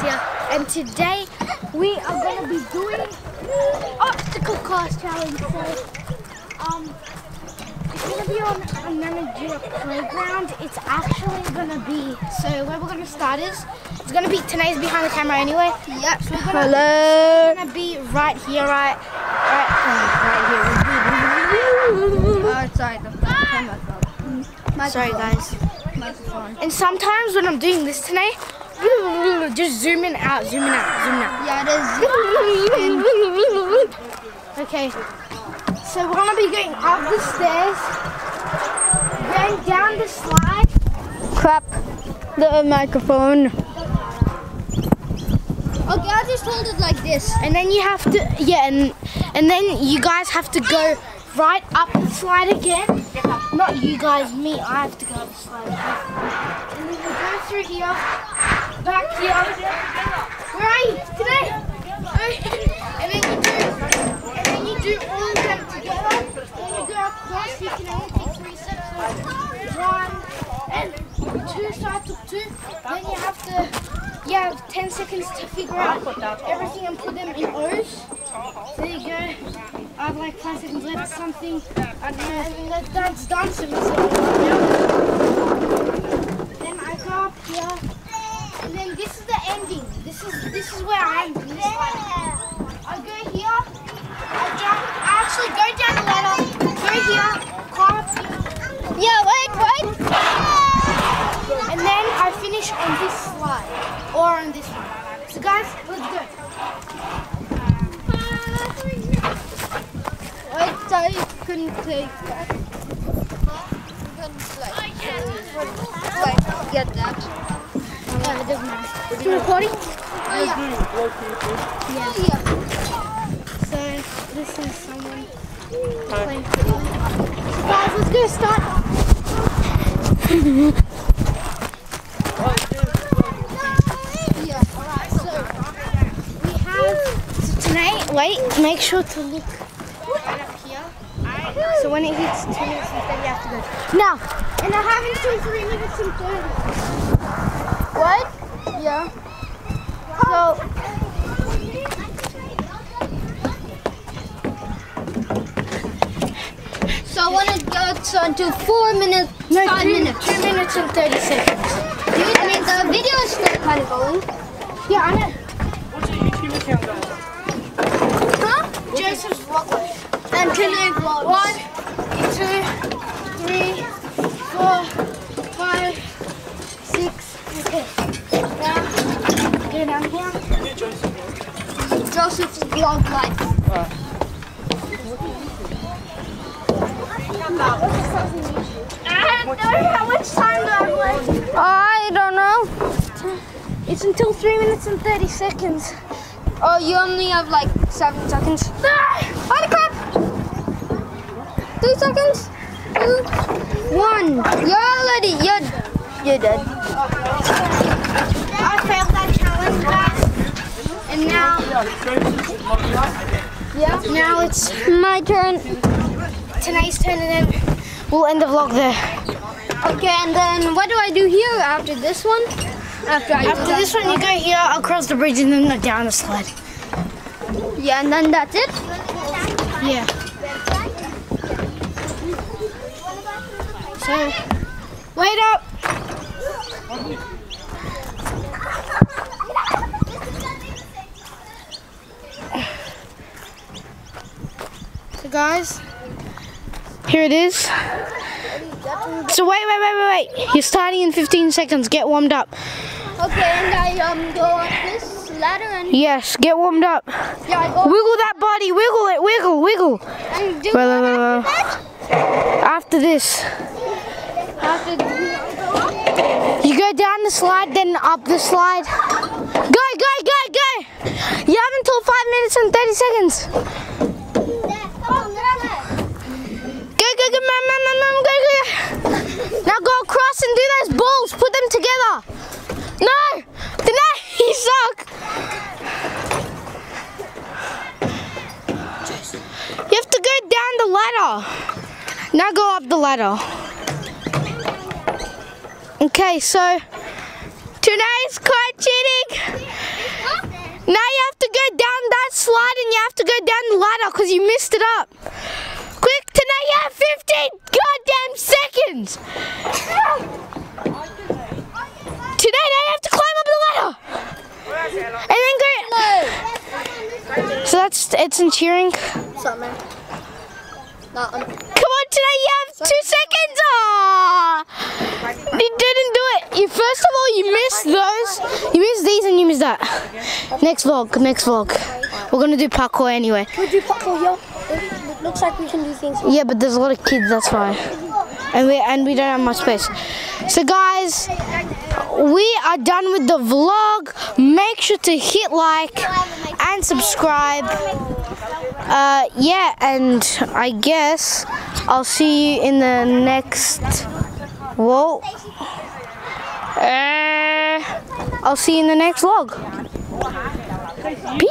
Here, and today we are going to be doing obstacle course challenge. So, um, it's going to be on a Manajura playground. It's actually going to be so where we're going to start is it's going to be Tanay's behind the camera anyway. Yep. So we're gonna, Hello. It's going to be right here, right, right, uh, right here. Oh, sorry, the camera. Sorry, guys. Microphone. And sometimes when I'm doing this today, just zooming out, zooming out, zooming out. Yeah, it is. Okay, so we're gonna be going up the stairs, going down the slide. Crap. The microphone. Okay, I'll just hold it like this. And then you have to, yeah, and, and then you guys have to go right up the slide again. Not you guys, me, I have to go up the slide. And then you go through here, back here. Where are you? Today? And then you do, and then you do all of them together. Then you go across, you can only take three. So one, and two starts with two. Then you have to, you have 10 seconds to figure out everything and put them in O's. There you go. I have like five seconds left, something. I don't know. And that, that's done. So we Then I go up here. And then this is the ending. This is this is where I am. This is like, I go here. I jump. I actually go down the ladder. Go here. Climb up here. Yeah, wait, wait. And then I finish on this slide. Or on this one. So guys, let's go. Wait, sorry, couldn't take that. Couldn't, like, oh, yeah. like, get that. Yeah, it doesn't matter. Still recording? Oh, yeah. yeah. Oh, yeah. So this is someone playing football. So guys, let's go start. Yeah. Alright, so we have so tonight. Wait, make sure to look right. So when it hits two minutes thirty, you have to go. Now, and I have until three minutes and thirty. What? Yeah. So, so when it gets onto four minutes, No, five two, minutes. two minutes and thirty seconds. I mean, the video is still kind of going. Yeah, I know. Life. And Kenny vlogs. One, two, three, four, five, six. Okay. Now, go down here. Joseph. Joseph's vlog life. I don't know how much time do I have left. I don't know. It's until three minutes and thirty seconds. Oh, you only have like seven seconds. Holy crap! Two seconds. Two. One. You're already. You're. You're dead. I failed that challenge. And now, Yeah. now it's My turn. Tanay's turn, and then we'll end the vlog there. Okay, and then what do I do here after this one? After After this one, you go here across the bridge and then uh, down the slide. Yeah, and then that's it. Yeah. So, wait up. So guys, here it is. So wait, wait, wait, wait, wait. You're starting in 15 seconds. Get warmed up. Okay, and I um go up this ladder and Yes, get warmed up. yeah, I go Wiggle that body. Wiggle it. Wiggle, wiggle. and do what wait, wait, after wait. that? After this, you go down the slide, then up the slide. Go, go, go, go. You have until 5 minutes and 30 seconds. Go, go, go, man, man, man, man, go, go. Now go across and do those balls. Put them together. No, no, you suck. You have to go down the ladder. Now go up the ladder. Okay, so today's card cheating Now you have to go down that slide and you have to go down the ladder because you missed it up. Quick, Tanay you have 15 goddamn seconds. Tanay now you have to climb up the ladder. And then go. So that's it's in cheering. What's up, man? Nah, I'm, Come on, Tanay you have two seconds. Ah, you didn't do it. You first of all you missed those. You missed these and you missed that. Next vlog. Next vlog. We're gonna do parkour anyway. we do parkour here. It looks like we can do things. Yeah, but there's a lot of kids. That's why. And we and we don't have much space. So guys, we are done with the vlog. Make sure to hit like and subscribe. Uh, yeah, and I guess I'll see you in the next. Whoa. Uh, I'll see you in the next vlog. Peace.